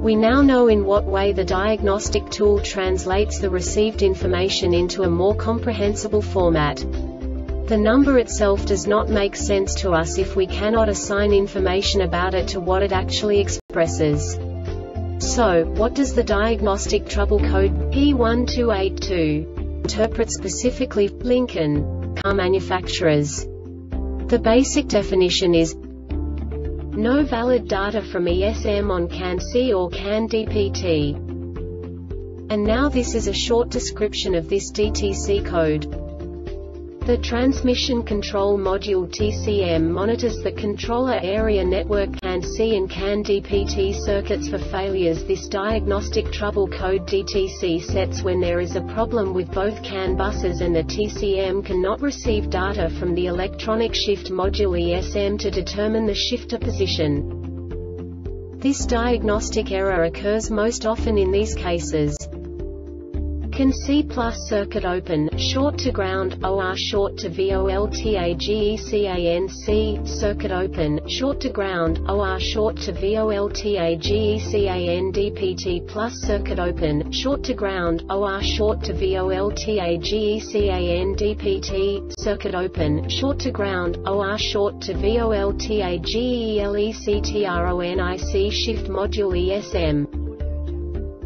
We now know in what way the diagnostic tool translates the received information into a more comprehensible format. The number itself does not make sense to us if we cannot assign information about it to what it actually expresses. So, what does the diagnostic trouble code P1282 interpret specifically Lincoln car manufacturers? The basic definition is no valid data from ESM on CAN-C or CAN-DPT. And now this is a short description of this DTC code. The Transmission Control Module TCM monitors the controller area network CAN-C and CAN-DPT circuits for failures This diagnostic trouble code DTC sets when there is a problem with both CAN buses and the TCM cannot receive data from the electronic shift module ESM to determine the shifter position. This diagnostic error occurs most often in these cases. CAN C plus circuit open, short to ground, OR short to VOLTAGECAN C, circuit open, short to ground, OR short to VOLTAGECAN DPT plus circuit open, short to ground, OR short to VOLTAGECAN DPT, circuit open, short to ground, OR short to VOLTAGELECTRONIC shift module ESM.